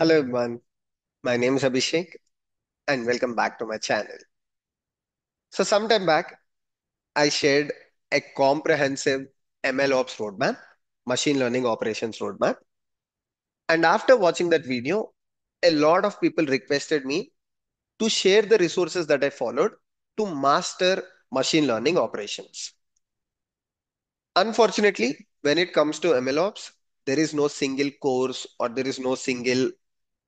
Hello everyone, my name is Abhishek and welcome back to my channel. So sometime back, I shared a comprehensive MLOps roadmap, machine learning operations roadmap. And after watching that video, a lot of people requested me to share the resources that I followed to master machine learning operations. Unfortunately, when it comes to MLOps, there is no single course or there is no single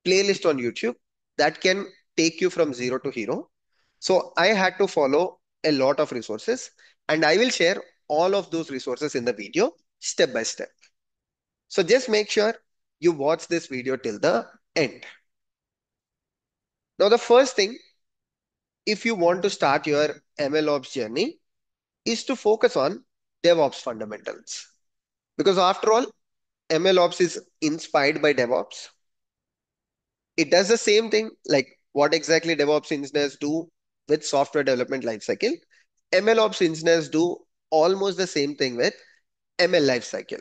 playlist on YouTube that can take you from zero to hero. So I had to follow a lot of resources and I will share all of those resources in the video step by step. So just make sure you watch this video till the end. Now, the first thing, if you want to start your MLOps journey, is to focus on DevOps fundamentals. Because after all, MLOps is inspired by DevOps. It does the same thing like what exactly DevOps engineers do with software development lifecycle. MLOps engineers do almost the same thing with ML lifecycle.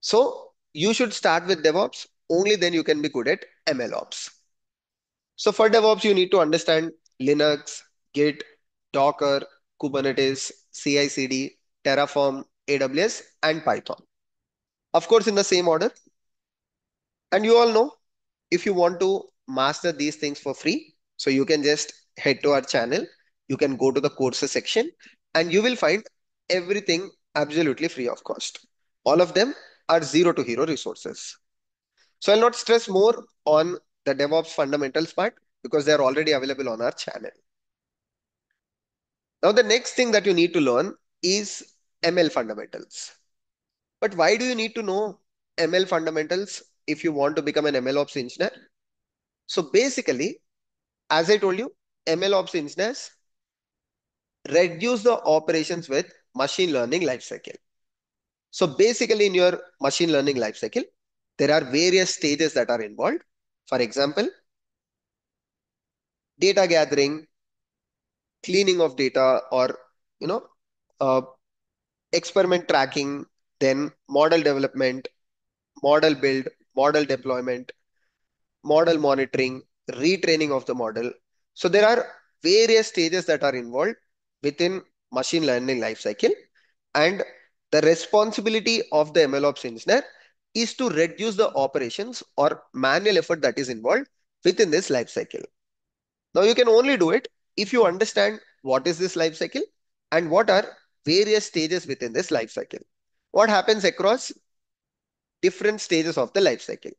So you should start with DevOps. Only then you can be good at MLOps. So for DevOps, you need to understand Linux, Git, Docker, Kubernetes, CI/CD, Terraform, AWS, and Python. Of course, in the same order. And you all know if you want to master these things for free, so you can just head to our channel. You can go to the courses section and you will find everything absolutely free of cost. All of them are zero to hero resources. So I'll not stress more on the DevOps fundamentals part because they're already available on our channel. Now, the next thing that you need to learn is ML fundamentals. But why do you need to know ML fundamentals if you want to become an MLOps engineer? So basically, as I told you, MLOps engineers reduce the operations with machine learning lifecycle. So basically in your machine learning lifecycle, there are various stages that are involved. For example, data gathering, cleaning of data or, you know, uh, experiment tracking, then model development, model build, model deployment, model monitoring, retraining of the model. So there are various stages that are involved within machine learning lifecycle. And the responsibility of the MLOps engineer is to reduce the operations or manual effort that is involved within this lifecycle. Now you can only do it if you understand what is this lifecycle and what are various stages within this lifecycle. What happens across different stages of the lifecycle.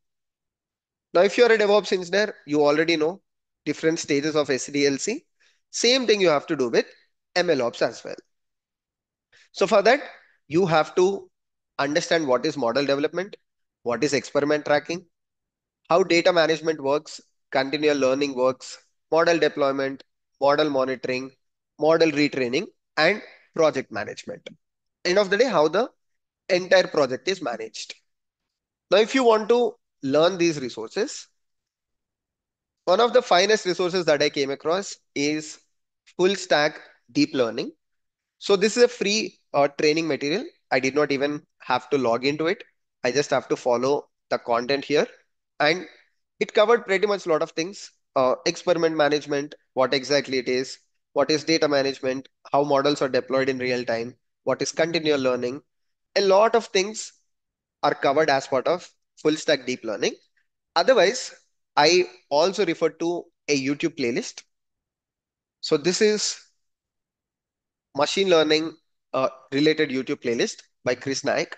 Now, if you're a DevOps engineer, you already know different stages of SDLC. Same thing you have to do with MLOps as well. So for that, you have to understand what is model development, what is experiment tracking, how data management works, continual learning works, model deployment, model monitoring, model retraining, and project management. End of the day, how the entire project is managed. Now, if you want to learn these resources, one of the finest resources that I came across is full stack deep learning. So this is a free uh, training material. I did not even have to log into it. I just have to follow the content here. And it covered pretty much a lot of things. Uh, experiment management, what exactly it is, what is data management, how models are deployed in real time, what is continual learning. A lot of things are covered as part of full stack deep learning. Otherwise, I also refer to a YouTube playlist. So this is machine learning uh, related YouTube playlist by Krish Naik.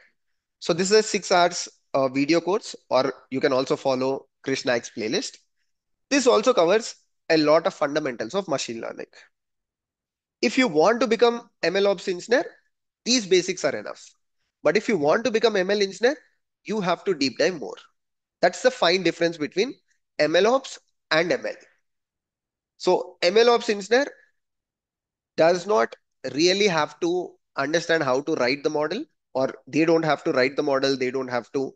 So this is a six hours uh, video course, or you can also follow Krish Naik's playlist. This also covers a lot of fundamentals of machine learning. If you want to become MLOps engineer, these basics are enough. But if you want to become ML engineer, you have to deep dive more. That's the fine difference between MLOps and ML. So MLOps engineer does not really have to understand how to write the model or they don't have to write the model. They don't have to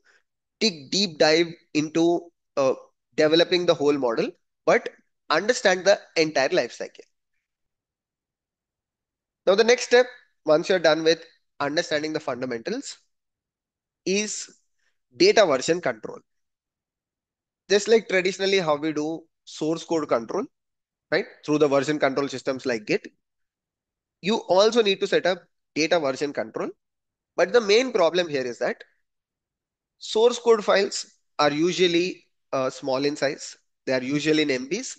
dig deep dive into uh, developing the whole model, but understand the entire life cycle. Now, the next step, once you're done with understanding the fundamentals, is data version control. Just like traditionally how we do source code control, right? Through the version control systems like Git, you also need to set up data version control. But the main problem here is that source code files are usually uh, small in size. They are usually in MBs.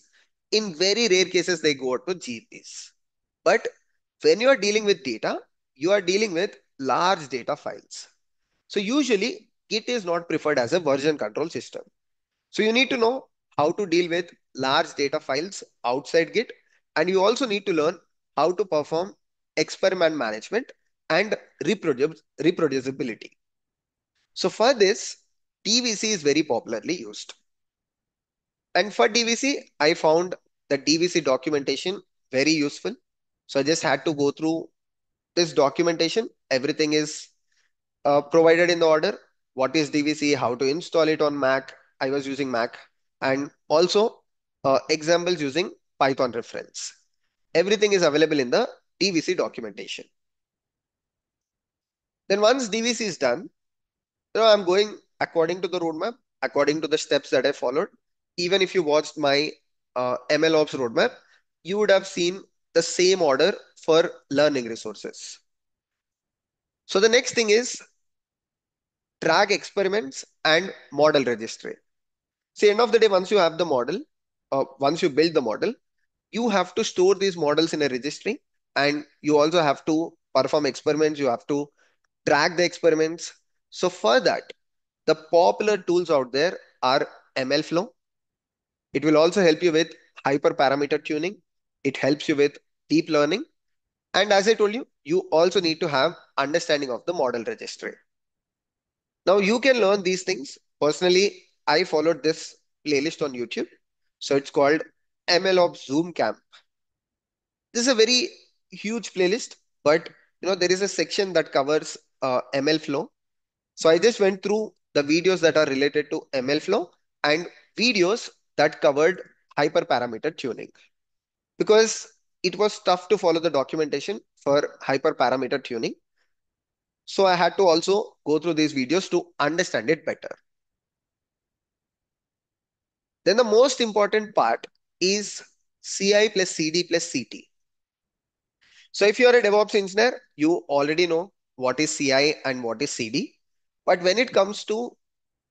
In very rare cases, they go to GBs. But when you are dealing with data, you are dealing with large data files. So usually Git is not preferred as a version control system. So you need to know how to deal with large data files outside Git. And you also need to learn how to perform experiment management and reproducibility. So for this, DVC is very popularly used. And for DVC, I found the DVC documentation very useful. So I just had to go through this documentation. Everything is uh, provided in the order. What is DVC, how to install it on Mac. I was using Mac and also uh, examples using Python reference. Everything is available in the DVC documentation. Then once DVC is done, you know, I'm going according to the roadmap, according to the steps that I followed. Even if you watched my uh, MLOps roadmap, you would have seen the same order for learning resources. So the next thing is track experiments and model registry. See, end of the day, once you have the model, uh, once you build the model, you have to store these models in a registry and you also have to perform experiments. You have to track the experiments. So for that, the popular tools out there are MLflow. It will also help you with hyperparameter tuning. It helps you with deep learning. And as I told you, you also need to have understanding of the model registry. Now you can learn these things. Personally, I followed this playlist on YouTube. So it's called MLOps Zoomcamp. This is a very huge playlist, but you know there is a section that covers uh, MLflow. So I just went through the videos that are related to MLflow and videos that covered hyperparameter tuning because it was tough to follow the documentation for hyperparameter tuning. So I had to also go through these videos to understand it better. Then the most important part is CI plus CD plus CT. So if you are a DevOps engineer, you already know what is CI and what is CD. But when it comes to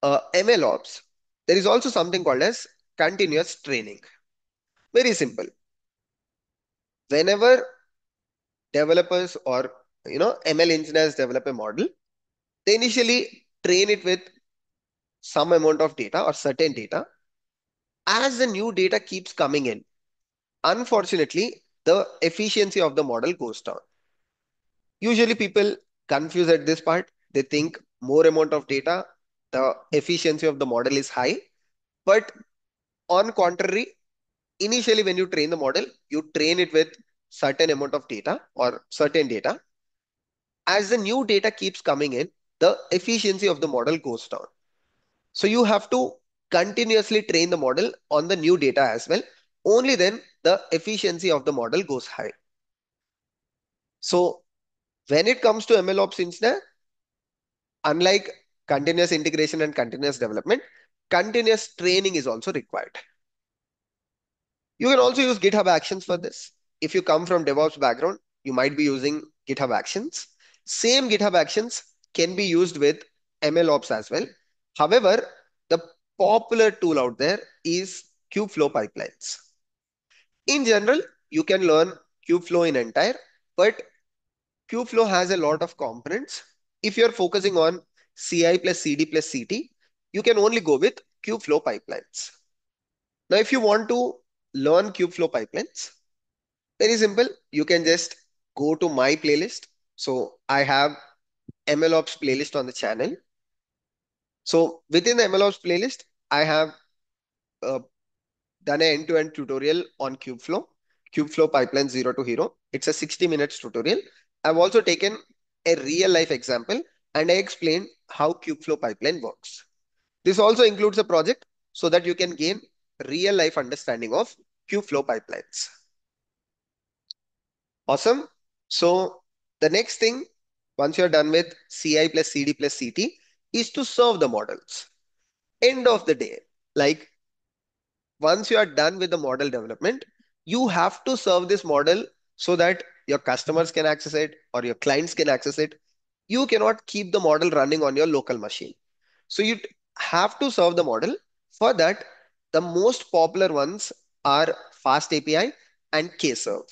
uh, MLOps, there is also something called as continuous training. Very simple. Whenever developers or you know ML engineers develop a model, they initially train it with some amount of data or certain data. As the new data keeps coming in, unfortunately, the efficiency of the model goes down. Usually people confuse at this part. They think more amount of data, the efficiency of the model is high. But on contrary, initially when you train the model, you train it with certain amount of data or certain data. As the new data keeps coming in, the efficiency of the model goes down. So you have to continuously train the model on the new data as well. Only then the efficiency of the model goes high. So when it comes to MLOps engineer, unlike continuous integration and continuous development, continuous training is also required. You can also use GitHub Actions for this. If you come from DevOps background, you might be using GitHub Actions. Same GitHub Actions can be used with MLOps as well. However, the popular tool out there is Kubeflow pipelines. In general, you can learn Kubeflow in entire, but Kubeflow has a lot of components. If you're focusing on CI plus CD plus CT, you can only go with Kubeflow pipelines. Now, if you want to learn Kubeflow pipelines, very simple. You can just go to my playlist. So I have MLOps playlist on the channel. So within the MLOps playlist, I have uh, done an end-to-end tutorial on Kubeflow, Kubeflow pipeline zero to hero. It's a 60 minutes tutorial. I've also taken a real life example and I explained how Kubeflow pipeline works. This also includes a project so that you can gain real life understanding of Kubeflow pipelines. Awesome. So the next thing, once you're done with CI plus CD plus CT, is to serve the models. End of the day, like once you are done with the model development, you have to serve this model so that your customers can access it or your clients can access it. You cannot keep the model running on your local machine. So you have to serve the model. For that, the most popular ones are Fast API and Kserve.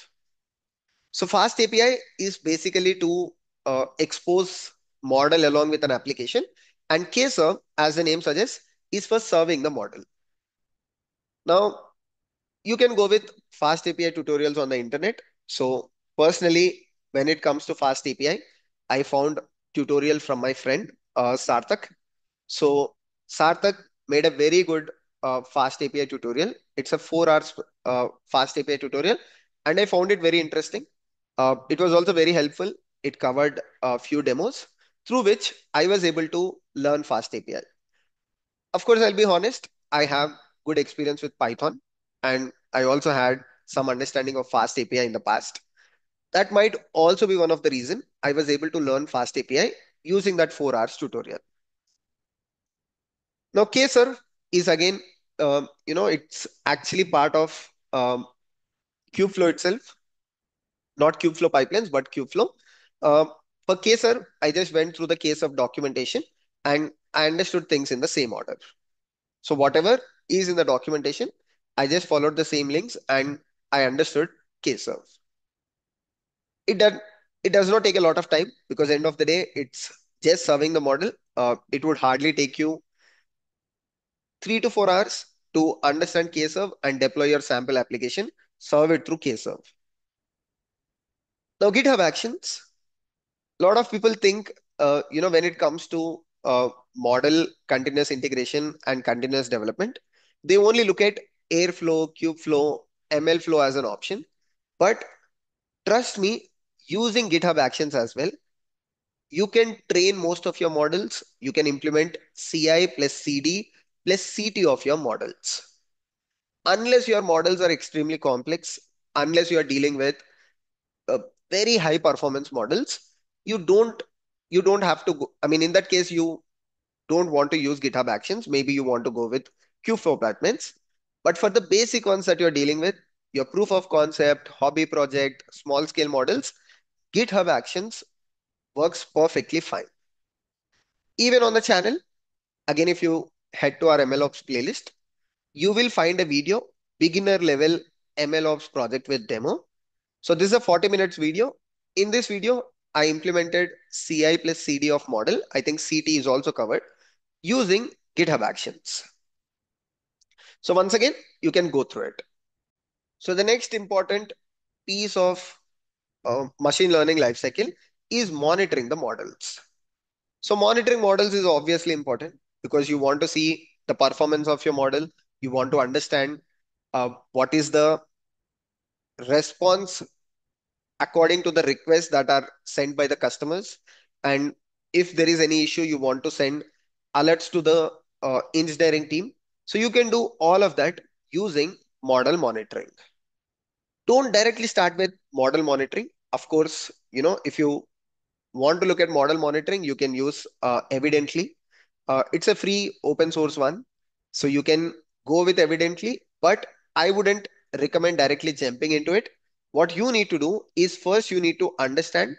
So Fast API is basically to uh, expose model along with an application, and Kserve, as the name suggests, is for serving the model. Now, you can go with Fast API tutorials on the internet. So personally, when it comes to Fast API, I found tutorial from my friend uh, Sarthak. So Sarthak made a very good uh, Fast API tutorial. It's a four hours uh, Fast API tutorial, and I found it very interesting. Uh, it was also very helpful. It covered a few demos through which I was able to learn Fast API. Of course, I'll be honest, I have good experience with Python, and I also had some understanding of Fast API in the past. That might also be one of the reason I was able to learn Fast API using that four hours tutorial. Now, Kserve is again, uh, you know, it's actually part of um, Kubeflow itself, not Kubeflow pipelines, but Kubeflow. Uh, for Kserve, I just went through the Kserve documentation and I understood things in the same order. So whatever is in the documentation, I just followed the same links and I understood Kserve. It does it does not take a lot of time because end of the day, it's just serving the model. Uh, it would hardly take you three to four hours to understand Kserve and deploy your sample application, serve it through Kserve. Now, GitHub Actions. A lot of people think, uh, you know, when it comes to uh, model continuous integration and continuous development, they only look at Airflow, Kubeflow, MLflow as an option. But trust me, using GitHub Actions as well, you can train most of your models. You can implement CI plus CD plus CT of your models. Unless your models are extremely complex, unless you are dealing with uh, very high performance models, you don't you don't have to go. I mean, in that case, you don't want to use GitHub Actions. Maybe you want to go with Kubeflow pipelines. But for the basic ones that you're dealing with, your proof of concept, hobby project, small scale models, GitHub Actions works perfectly fine. Even on the channel, again, if you head to our MLOps playlist, you will find a video, beginner level MLOps project with demo. So this is a 40 minutes video. In this video, I implemented CI plus CD of model. I think CT is also covered using GitHub Actions. So once again, you can go through it. So the next important piece of uh, machine learning lifecycle is monitoring the models. So monitoring models is obviously important because you want to see the performance of your model. You want to understand uh, what is the response according to the requests that are sent by the customers. And if there is any issue, you want to send alerts to the uh, engineering team. So you can do all of that using model monitoring. Don't directly start with model monitoring. Of course, you know, if you want to look at model monitoring, you can use uh, Evidently. Uh, it's a free open source one. So you can go with Evidently, but I wouldn't recommend directly jumping into it. What you need to do is first you need to understand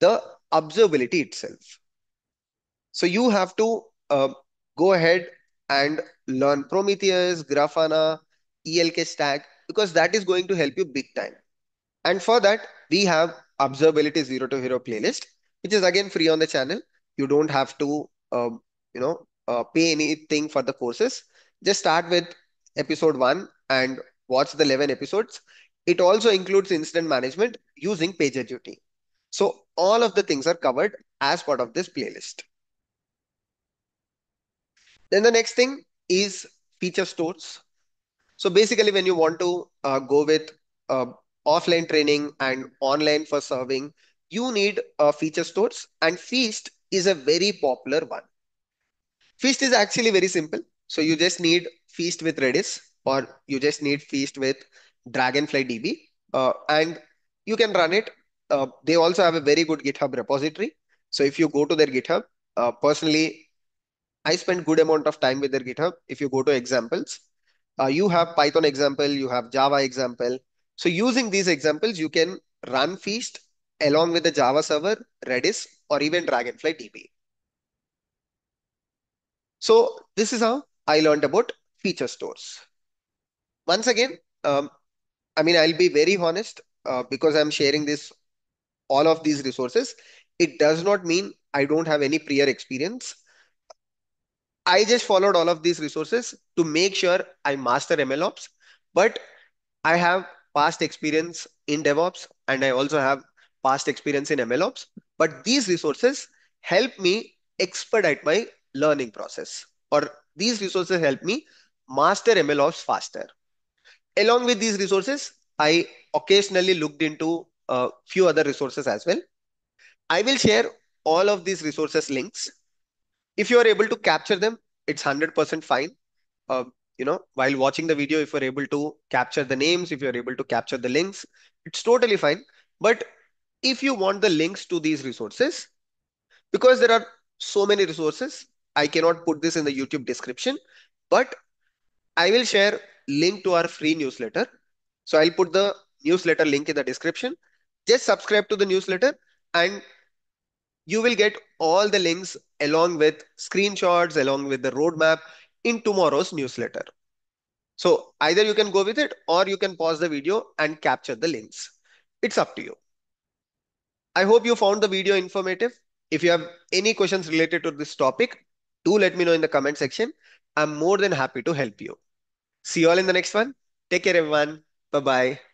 the observability itself. So you have to uh, go ahead and learn Prometheus, Grafana, ELK stack, because that is going to help you big time. And for that, we have observability zero to hero playlist, which is again free on the channel. You don't have to, um, you know, uh, pay anything for the courses. Just start with episode one and watch the 11 episodes. It also includes incident management using PagerDuty. So all of the things are covered as part of this playlist. Then the next thing is feature stores. So basically when you want to uh, go with uh, offline training and online for serving, you need uh, feature stores and Feast is a very popular one. Feast is actually very simple. So you just need Feast with Redis or you just need Feast with Dragonfly DB uh, and you can run it. Uh, they also have a very good GitHub repository. So if you go to their GitHub, uh, personally, I spend good amount of time with their GitHub. If you go to examples, uh, you have Python example, you have Java example. So using these examples, you can run Feast along with the Java server, Redis, or even Dragonfly DB. So this is how I learned about feature stores. Once again, um, I mean, I'll be very honest uh, because I'm sharing this all of these resources. It does not mean I don't have any prior experience. I just followed all of these resources to make sure I master MLOps, but I have past experience in DevOps and I also have past experience in MLOps. But these resources help me expedite my learning process, or these resources help me master MLOps faster. Along with these resources, I occasionally looked into a few other resources as well. I will share all of these resources links. If you are able to capture them, it's 100% fine. Uh, you know, while watching the video, if you're able to capture the names, if you're able to capture the links, it's totally fine. But if you want the links to these resources, because there are so many resources, I cannot put this in the YouTube description, but I will share link to our free newsletter. So I'll put the newsletter link in the description. Just subscribe to the newsletter and you will get all the links along with screenshots, along with the roadmap in tomorrow's newsletter. So either you can go with it or you can pause the video and capture the links. It's up to you. I hope you found the video informative. If you have any questions related to this topic, do let me know in the comment section. I'm more than happy to help you. See you all in the next one. Take care, everyone. Bye bye.